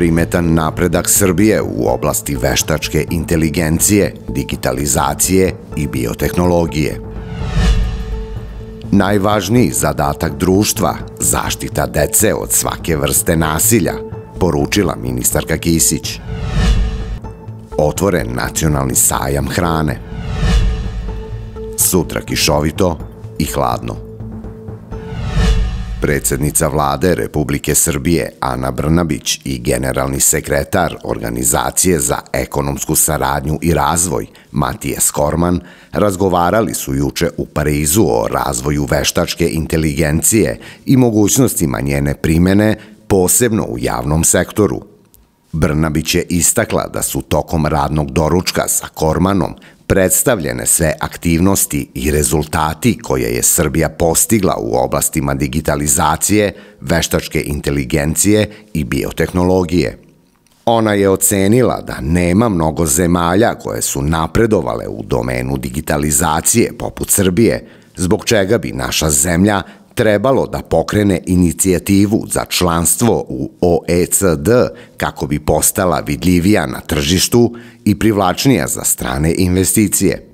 primetan napredak Srbije u oblasti veštačke inteligencije, digitalizacije i biotehnologije. Najvažniji zadatak društva, zaštita dece od svake vrste nasilja, poručila ministarka Kisić. Otvoren nacionalni sajam hrane. Sutra kišovito i hladno. Predsednica vlade Republike Srbije Ana Brnabić i generalni sekretar Organizacije za ekonomsku saradnju i razvoj Matije Skorman razgovarali su juče u Parizu o razvoju veštačke inteligencije i mogućnostima njene primene posebno u javnom sektoru. Brnabić je istakla da su tokom radnog doručka sa Kormanom predstavljene sve aktivnosti i rezultati koje je Srbija postigla u oblastima digitalizacije, veštačke inteligencije i biotehnologije. Ona je ocenila da nema mnogo zemalja koje su napredovale u domenu digitalizacije poput Srbije, zbog čega bi naša zemlja trebalo da pokrene inicijativu za članstvo u OECD kako bi postala vidljivija na tržištu i privlačnija za strane investicije.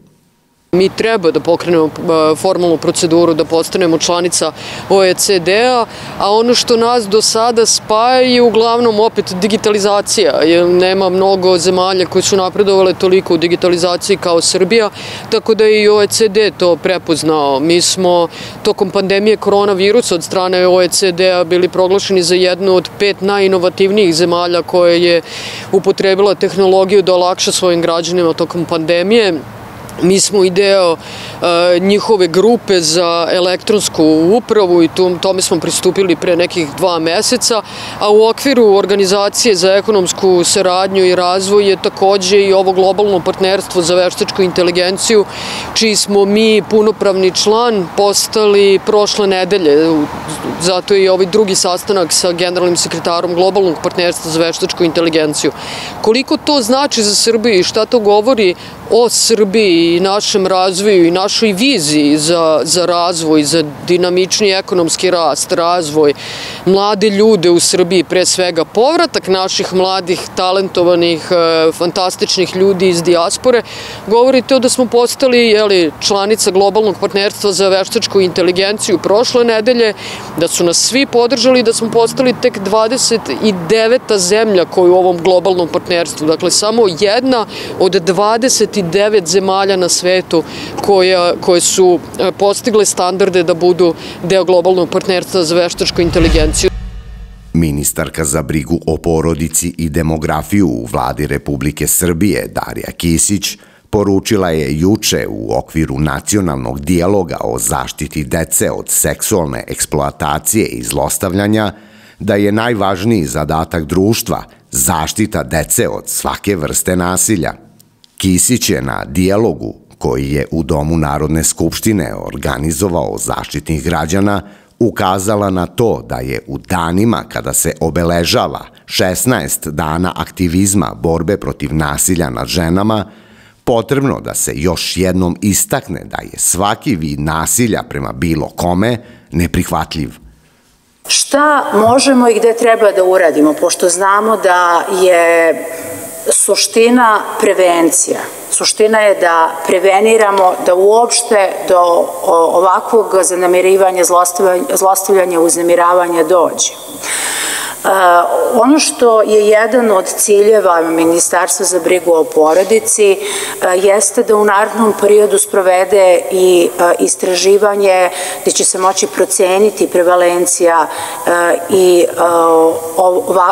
Mi treba da pokrenemo formalnu proceduru da postanemo članica OECD-a, a ono što nas do sada spaja je uglavnom opet digitalizacija, jer nema mnogo zemalja koje su napredovale toliko u digitalizaciji kao Srbija, tako da je i OECD to prepoznao. Mi smo tokom pandemije koronavirusa od strane OECD-a bili proglašeni za jednu od pet najinovativnijih zemalja koje je upotrebila tehnologiju da olakša svojim građanima tokom pandemije. Mi smo i deo uh, njihove grupe za elektronsku upravu i tome smo pristupili pre nekih dva meseca, a u okviru organizacije za ekonomsku saradnju i razvoj je takođe i ovo globalno partnerstvo za veštačku inteligenciju, čiji smo mi punopravni član postali prošle nedelje. Zato je i ovaj drugi sastanak sa generalnim sekretarom globalnog partnerstva za veštačku inteligenciju. Koliko to znači za Srbiju i šta to govori o Srbiji i našem razvoju i našoj viziji za, za razvoj, za dinamični ekonomski rast, razvoj, mlade ljude u Srbiji, pre svega povratak naših mladih, talentovanih, e, fantastičnih ljudi iz dijaspore, govorite o da smo postali jeli, članica globalnog partnerstva za veštačku inteligenciju prošle nedelje, da su nas svi podržali, da smo postali tek 29. zemlja koju u ovom globalnom partnerstvu, dakle samo jedna od 20 29 zemalja na svetu koja, koje su e, postigle standarde da budu deo globalnog partnerstva za veštačku inteligenciju. Ministarka za brigu o porodici i demografiju u vladi Republike Srbije Darija Kisić poručila je juče u okviru nacionalnog dijaloga o zaštiti dece od seksualne eksploatacije i zlostavljanja da je najvažniji zadatak društva zaštita dece od svake vrste nasilja – Kisić je na dijalogu koji je u Domu Narodne skupštine organizovao zaštitnih građana ukazala na to da je u danima kada se obeležava 16 dana aktivizma borbe protiv nasilja nad ženama, potrebno da se još jednom istakne da je svaki vid nasilja prema bilo kome neprihvatljiv. Šta možemo i gde treba da uradimo, pošto znamo da je suština prevencija. Suština je da preveniramo da uopšte do ovakvog zanemirivanja, zlostavljanja, uznemiravanja dođe. Ono što je jedan od ciljeva Ministarstva za brigu o porodici uh, jeste da u narodnom periodu sprovede i uh, istraživanje gde će se moći proceniti prevalencija i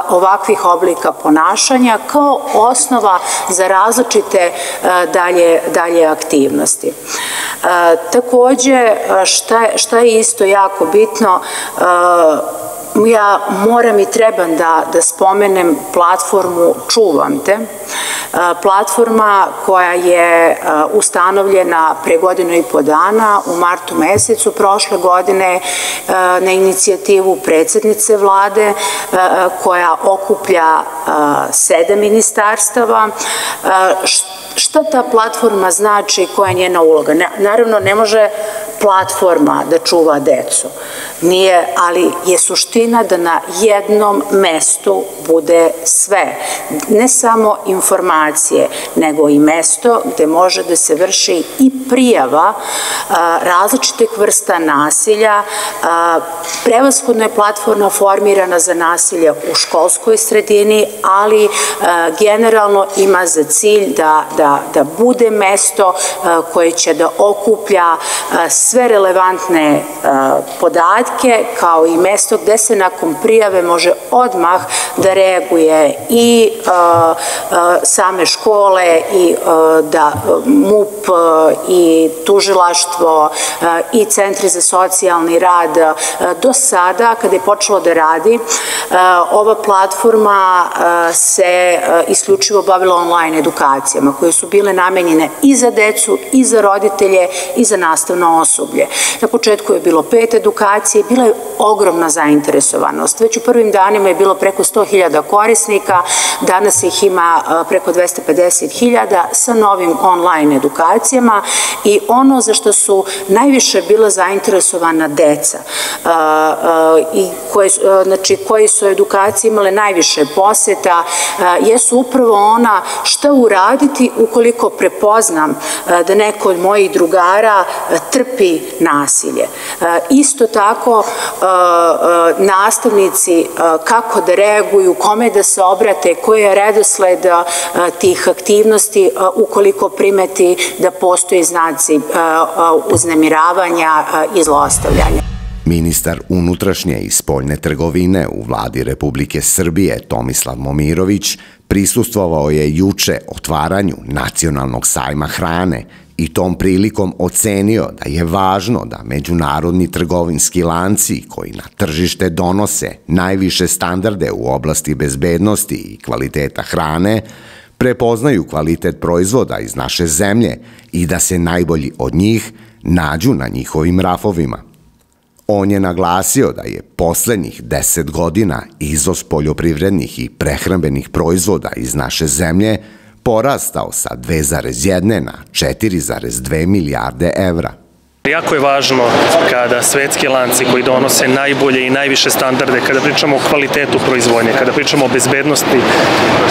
ovakvih oblika ponašanja kao osnova za različite dalje, dalje aktivnosti. Takođe, šta, šta je isto jako bitno, ja moram i trebam da, da spomenem platformu Čuvam te, platforma koja je ustanovljena pre godinu i po dana u martu mesecu prošle godine na inicijativu predsednice vlade koja okuplja sedam ministarstava. Šta ta platforma znači, koja je njena uloga? Naravno, ne može platforma da čuva decu. Nije, ali je suština da na jednom mestu bude sve. Ne samo informacije, nego i mesto gde može da se vrši i prijava različitih vrsta nasilja. Prevashodno je platforma formirana za nasilje u školskoj sredini, ali generalno ima za cilj da, da, da bude mesto koje će da okuplja sve relevantne podatke, kao i mesto gde se nakon prijave može odmah da reaguje i same škole i da MUP i tužilaštvo i centri za socijalni rad. Do sada kada je počelo da radi ova platforma se isključivo bavila online edukacijama koje su bile namenjene i za decu i za roditelje i za nastavno osoblje. Na početku je bilo pet edukacije, bila je ogromna zainteresovanost. Već u prvim danima je bilo preko 100.000 korisnika, danas ih ima preko 250.000 sa novim online edukacijama i ono za što su najviše bila zainteresovana deca i koje, znači, koji su edukacije imale najviše poseta, jesu upravo ona šta uraditi ukoliko prepoznam da neko od mojih drugara trpi nasilje. Isto tako nastavnici kako da reaguju, kome da se obrate, koji je redosled tih aktivnosti ukoliko primeti da postoji znaci uznemiravanja i zlostavljanja. Ministar unutrašnje i spoljne trgovine u vladi Republike Srbije Tomislav Momirović prisustvovao je juče otvaranju nacionalnog sajma hrane i tom prilikom ocenio da je važno da međunarodni trgovinski lanci koji na tržište donose najviše standarde u oblasti bezbednosti i kvaliteta hrane prepoznaju kvalitet proizvoda iz naše zemlje i da se najbolji od njih nađu na njihovim rafovima. On je naglasio da je poslednjih deset godina izvoz poljoprivrednih i prehrambenih proizvoda iz naše zemlje porastao sa 2,1 na 4,2 milijarde evra. Jako je važno kada svetski lanci koji donose najbolje i najviše standarde, kada pričamo o kvalitetu proizvodnje, kada pričamo o bezbednosti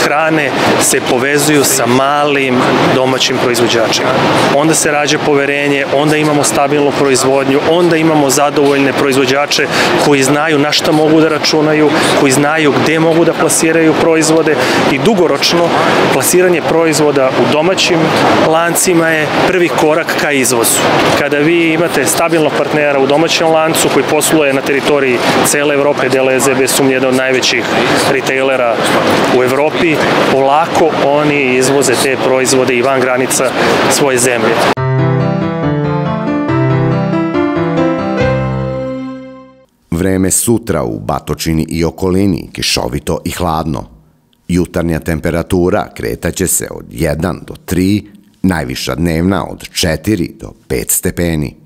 hrane, se povezuju sa malim domaćim proizvođačima. Onda se rađe poverenje, onda imamo stabilnu proizvodnju, onda imamo zadovoljne proizvođače koji znaju na šta mogu da računaju, koji znaju gde mogu da plasiraju proizvode i dugoročno plasiranje proizvoda u domaćim lancima je prvi korak ka izvozu. Kada imate stabilnog partnera u domaćem lancu koji posluje na teritoriji cele Evrope, DLZ bez sumnje jedan od najvećih retailera u Evropi, polako oni izvoze te proizvode i van granica svoje zemlje. Vreme sutra u Batočini i okolini kišovito i hladno. Jutarnja temperatura kretaće se od 1 do 3, najviša dnevna od 4 do 5 stepeni.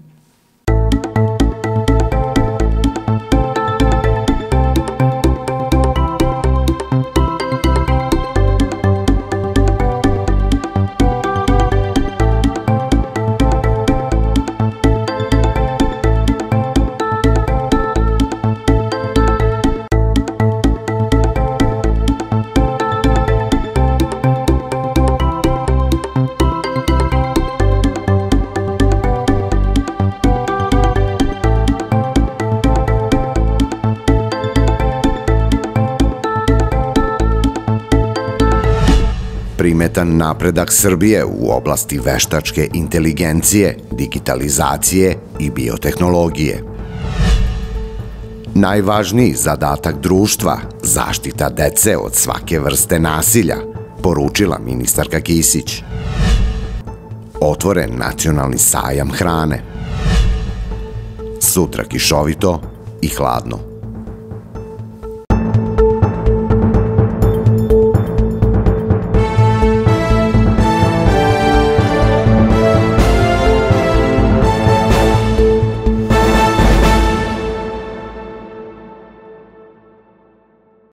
Primetan napredak Srbije u oblasti veštačke inteligencije, digitalizacije i biotehnologije. Najvažniji zadatak društva, zaštita dece od svake vrste nasilja, poručila ministarka Kisić. Otvoren nacionalni sajam hrane. Sutra kišovito i hladno.